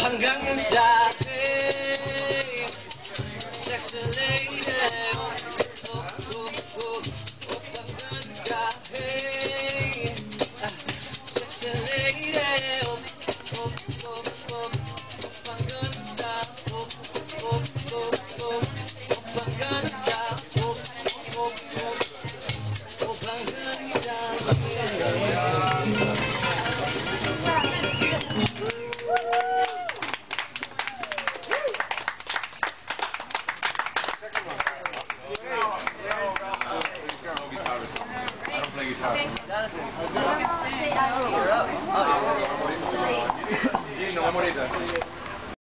hanggang dati Sexy lady Oh, oh, oh, oh Oh, dati Sexy lady Oh, oh, oh, oh Oh, dati Oh, oh, oh, oh Oh, oh, oh Thank you.